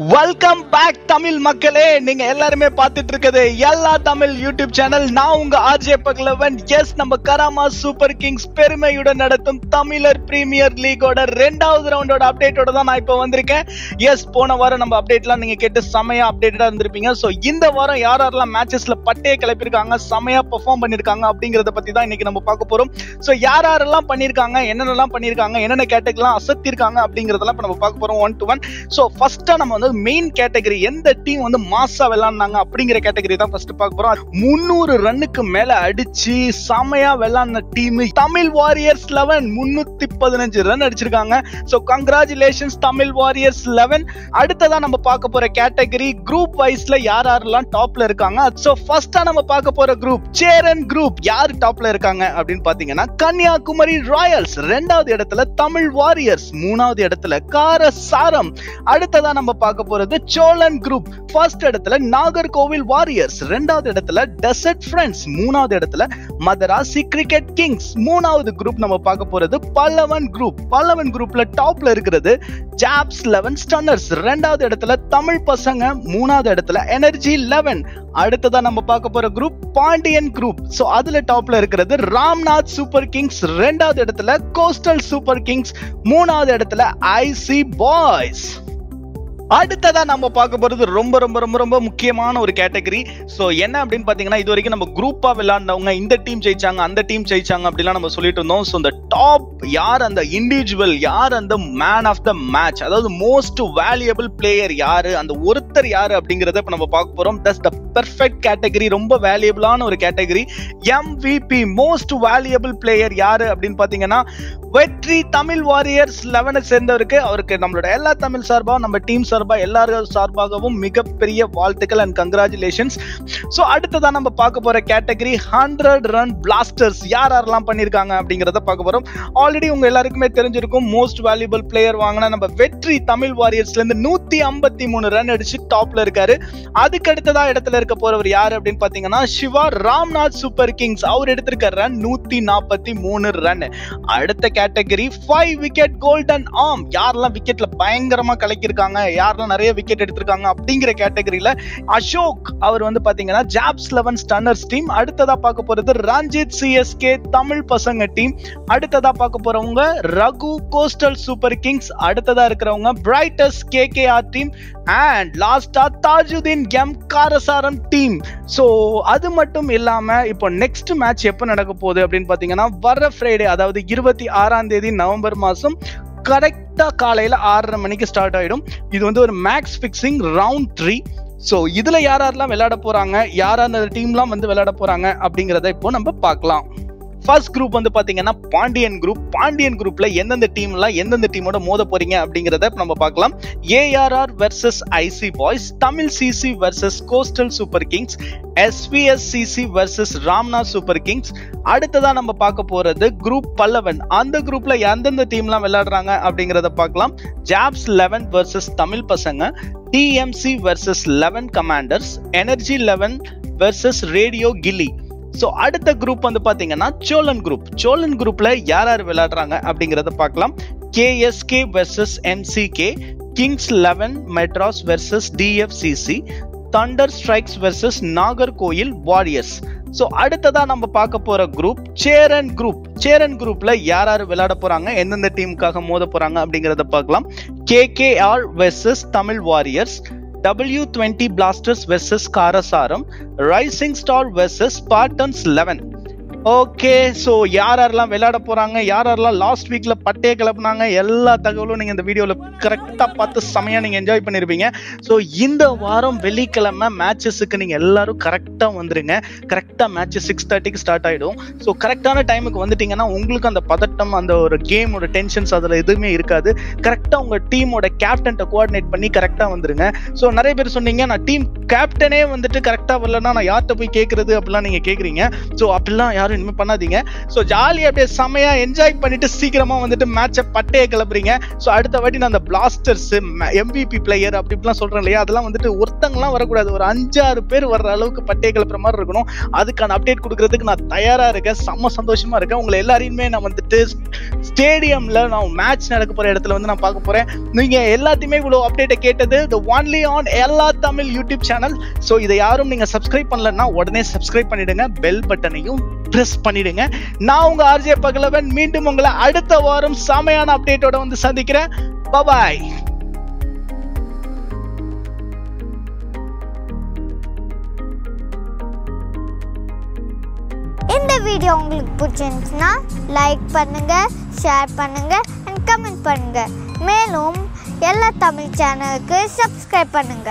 Welcome back Tamil மக்களே. நீங்க எல்லாருமே பார்த்துட்டு இருக்குது எல்லா தமிழ் யூடியூப் சேனல். நான் உங்க ஆர்ஜே பகலவன். எஸ் நம்ம கராமா சூப்பர் கிங்ஸ் பெருமையுடன் நடத்தும் தமிழர் பிரீமியர் லீகோட ரெண்டாவது ரவுண்டோட அப்டேட்டோட தான் நான் இப்போ வந்திருக்கேன். எஸ் போன வாரம் நம்ம அப்டேட்லாம் நீங்க கேட்டு செமையா அப்டேட்டடா இருந்திருப்பீங்க. ஸோ இந்த வாரம் யார் யாரெல்லாம் மேட்சஸ்ல பட்டையை கிளப்பியிருக்காங்க செமையா பெர்ஃபார்ம் பண்ணிருக்காங்க அப்படிங்கறத பத்தி தான் இன்னைக்கு நம்ம பார்க்க போறோம். ஸோ யார் யாரெல்லாம் பண்ணிருக்காங்க என்னென்னலாம் பண்ணிருக்காங்க என்னென்ன கேட்டகரிலாம் அசத்திருக்காங்க அப்படிங்கறதெல்லாம் இப்போ நம்ம பார்க்க போறோம் ஒன் டு ஒன் ஸோ ஃபர்ஸ்டா நம்ம வந்து அதாவது மெயின் கேட்டகரி எந்த டீம் வந்து மாசா விளாண்டாங்க அப்படிங்கிற கேட்டகரி தான் ஃபர்ஸ்ட் பார்க்க போறோம். முந்நூறு ரன்னுக்கு மேல அடிச்சு செமையா விளாண்ட டீம் தமிழ் வாரியர்ஸ் லெவன் முன்னூத்தி பதினஞ்சு ரன் அடிச்சிருக்காங்க. So congratulations Tamil warriors eleven அடுத்ததான் நம்ம பார்க்க போற கேட்டகரி குரூப் வைஸ்ல யார் யாரெல்லாம் டாப்ல இருக்காங்க? ஸோ ஃபர்ஸ்டா நம்ம பார்க்க போற குரூப் சேரன் குரூப் யார் டாப்ல இருக்காங்க அப்படின்னு பாத்தீங்கன்னா கன்னியாகுமரி ராயல்ஸ் ரெண்டாவது இடத்துல தமிழ் வாரியர்ஸ் மூணாவது இடத்துல கார சாரம் அடுத்ததான் நம்ம பார்க்க போறது சோழன் குரூப் ஃபர்ஸ்ட் இடத்துல நாகர்கோவில் வாரியர்ஸ் ரெண்டாவது இடத்துல டெசர்ட் ஃப்ரெண்ட்ஸ் மூணாவது இடத்துல மதராசி கிரிக்கெட் கிங்ஸ் மூணாவது குரூப் நம்ம பார்க்க போறது பல்லவன் குரூப் பல்லவன் குரூப்ல டாப்ல இருக்கிறது ஜாப்ஸ் லெவன் ஸ்டன்னர்ஸ் ரெண்டாவது இடத்துல தமிழ் பசங்க மூணாவது இடத்துல எனர்ஜி லெவன் அடுத்ததான் நம்ம பார்க்க போற குரூப் பாண்டியன் குரூப் ஸோ அதுல டாப்ல இருக்கிறது ராம்நாத் சூப்பர் கிங்ஸ் ரெண்டாவது இடத்துல கோஸ்டல் சூப்பர் கிங்ஸ் மூணாவது இடத்துல ஐசி பாய்ஸ் அடுத்ததா நம்ம பார்க்க போறது ரொம்ப ரொம்ப ரொம்ப ரொம்ப முக்கியமான ஒரு கேட்டகரி ஸோ என்ன அப்படின்னு பாத்தீங்கன்னா இது வரைக்கும் நம்ம குரூப்பா விளையாண்டவங்க இந்த டீம் ஜெயிச்சாங்க அந்த டீம் ஜெயிச்சாங்க அப்படிலாம் நம்ம சொல்லிட்டு இருந்தோம். ஸோ இந்த டாப் யார் அந்த இண்டிவிஜுவல் யார் அந்த மேன் ஆஃப் த மேட்ச் அதாவது மோஸ்ட் வேல்யூபிள் பிளேயர் யாரு? அந்த ஒருத்தர் யாரு அப்படிங்கறத இப்ப நம்ம பார்க்க போறோம். தட்ஸ் த பெர்ஃபெக்ட் கேட்டகரி ரொம்ப வேல்யூபிளான ஒரு category MVP most valuable player யாரு அப்படின்னு பாத்தீங்கன்னா வெற்றி தமிழ் வாரியர்ஸ் லெவனை சேர்ந்தவருக்கு அவருக்கு நம்மளோட எல்லா தமிழ் சார்பாகவும் நம்ம டீம் சார்பாக எல்லாரும் சார்பாகவும் மிகப்பெரிய வாழ்த்துக்கள் அண்ட் கங்க்ராச்சுலேஷன்ஸ் ஸோ அடுத்ததான் நம்ம பார்க்க போகிற கேட்டகரி ஹண்ட்ரட் ரன் பிளாஸ்டர்ஸ் யார் யாரெல்லாம் பண்ணியிருக்காங்க அப்படிங்கிறத பார்க்க போகிறோம் ஆல்ரெடி உங்க எல்லாருக்குமே தெரிஞ்சிருக்கும் மோஸ்ட் வேல்யூபிள் பிளேயர் வாங்கினா நம்ம வெற்றி தமிழ் வாரியர்ஸ்லேருந்து நூற்றி ஐம்பத்தி மூணு ரன் அடிச்சு டாப்ல இருக்காரு. அதுக்கு அடுத்ததா இடத்துல இருக்க போறவர் யார் அப்படின்னு பார்த்தீங்கன்னா சிவா ராம்நாத் சூப்பர் கிங்ஸ் அவர் எடுத்திருக்க ரன் நூற்றி நாற்பத்தி மூணு ரன் அடுத்த கேட்டகரி ஃபைவ் விக்கெட் கோல்டன் ஆம் யாரெல்லாம் விக்கெட்ல பயங்கரமா கலக்கியிருக்காங்க யாரெல்லாம் நிறைய விக்கெட் எடுத்திருக்காங்க அப்படிங்கிற கேட்டகரியில அசோக் அவர் வந்து பாத்தீங்கன்னா ஜாப்ஸ் லெவன் ஸ்டன்னர்ஸ் டீம் அடுத்ததா பார்க்க போறது ரஞ்சித் சிஎஸ்கே தமிழ் பசங்க டீம் அடுத்ததா பார்க்க போறவங்க ரகு கோஸ்டல் சூப்பர் கிங்ஸ் அடுத்ததா இருக்கிறவங்க பிரைட்டஸ் கேகேஆர் டீம் அண்ட் லாஸ்டா Tajudeen M Karasaram team so அது மட்டும் இல்லாம இப்போ நெக்ஸ்ட் மேட்ச் எப்போ நடக்க போகுது அப்படின்னு பாத்தீங்கன்னா வர ஃப்ரைடே அதாவது இருபத்தி ஆறாம் தேதி நவம்பர் மாசம் கரெக்டா காலையில ஆறரை மணிக்கு ஸ்டார்ட் ஆயிடும். இது வந்து ஒரு max fixing round three so இதுல யார் யாரெல்லாம் விளையாட போறாங்க யார் அந்த டீம்லாம் வந்து விளையாட போறாங்க அப்படிங்கிறத இப்போ நம்ம பார்க்கலாம். ஃபர்ஸ்ட் குரூப் வந்து பாத்தீங்கன்னா பாண்டியன் குரூப் பாண்டியன் குரூப்ல எந்தெந்த டீம்லாம் எந்தெந்த டீமோட மோத போறீங்க அப்படிங்கறத நம்ம பார்க்கலாம். ARR versus IC boys Tamil CC versus coastal super kings SVS CC versus Ramnath super kings அடுத்ததா நம்ம பார்க்க போறது குரூப் பல்லவன். அந்த குரூப்ல எந்தெந்த டீம்லாம் விளையாடுறாங்க அப்படிங்கறத பார்க்கலாம். ஜாப்ஸ் லெவன் வெர்சஸ் தமிழ் பசங்க. TMC versus eleven commanders energy eleven versus radio Gilli so அடுத்த குரூப் வந்து பாத்தீங்கன்னா சோழன் குரூப் சோழன் குரூப்ல யார் யார் விளையாடுறாங்க அப்படிங்கறத பார்க்கலாம். KSK versus MCK kings eleven Madras versus TFCC thunder strikes versus Nagercoil warriors so அடுத்ததா நம்ம பார்க்க போற குரூப் சேரன் குரூப் சேரன் குரூப்ல யார் யார் விளையாட போறாங்க எந்தெந்த டீமுக்காக மோத போறாங்க அப்படிங்கறத பார்க்கலாம். KKR versus Tamil warriors W20 Blasters vs Karasaram, Rising Star vs Spartans 11. Okay so யார் யாரெல்லாம் விளையாட போகிறாங்க யார் யாரெல்லாம் லாஸ்ட் வீக்கில் பட்டே கிளப்புனாங்க எல்லா தகவலும் நீங்கள் இந்த வீடியோவில் கரெக்டாக பார்த்து செமையா நீங்கள் என்ஜாய் பண்ணியிருப்பீங்க ஸோ இந்த வாரம் வெள்ளிக்கிழமை மேட்சஸுக்கு நீங்கள் எல்லாரும் கரெக்டாக வந்துடுங்க கரெக்டாக மேட்ச் சிக்ஸ் தேர்ட்டிக்கு ஸ்டார்ட் ஆகிடும் ஸோ கரெக்டான டைமுக்கு வந்துட்டீங்கன்னா உங்களுக்கு அந்த பதட்டம் அந்த ஒரு கேமோட டென்ஷன்ஸ் அதில் எதுவுமே இருக்காது. கரெக்டாக உங்கள் டீமோட கேப்டன்ட்ட கோஆர்டினேட் பண்ணி கரெக்டாக வந்துடுங்க ஸோ நிறைய பேர் சொன்னீங்க நான் டீம் கேப்டனே வந்துட்டு கரெக்டா வரலன்னா நான் யார்கிட்ட போய் கேட்கறது அப்படிலாம் நீங்க கேக்குறீங்க. ஸோ அப்படிலாம் யாரும் இனிமேல் பண்ணாதீங்க. ஸோ ஜாலியாக அப்படியே செமையா என்ஜாய் பண்ணிட்டு சீக்கிரமா வந்துட்டு மேட்சை பட்டையை கிளப்புறீங்க ஸோ அடுத்த வாட்டி நான் அந்த பிளாஸ்டர்ஸ் எம்பிபி பிளேயர் அப்படி இப்படிலாம் சொல்றேன் இல்லையா? அதெல்லாம் வந்துட்டு ஒருத்தங்கலாம் வரக்கூடாது. ஒரு அஞ்சாறு பேர் வர்ற அளவுக்கு பட்டையை கிளப்புற மாதிரி இருக்கணும். அதுக்கான அப்டேட் கொடுக்கறதுக்கு நான் தயாரா இருக்கேன். செம்ம சந்தோஷமா இருக்கேன். உங்களை எல்லாரையுமே நான் வந்துட்டு ஸ்டேடியம்ல நான் மேட்ச் நடக்க போற இடத்துல வந்து நான் பார்க்க போறேன். நீங்க எல்லாத்தையுமே இவ்வளவு அப்டேட்டை கேட்டது த ஒன்லி ஆன் எல்லா தமிழ் யூடியூப் சேனல் ஸோ இதை யாரும் நீங்க சப்ஸ்கிரைப் பண்ணலன்னா உடனே சப்ஸ்கிரைப் பண்ணிடுங்க. பெல் பட்டனையும் பிரஸ் பண்ணிடுங்க. நான் உங்க ஆர்ஜே பகலவன். மீண்டும் உங்களை அடுத்த வாரம் செமையான அப்டேட்டோட வந்து சந்திக்கிறேன். பபாய் இந்த வீடியோ உங்களுக்கு பிடிச்சிருந்துச்சுன்னா லைக் பண்ணுங்க ஷேர் பண்ணுங்க அண்ட் கமெண்ட் பண்ணுங்க. மேலும் எல்லா தமிழ் சேனலுக்கு சப்ஸ்கிரைப் பண்ணுங்க.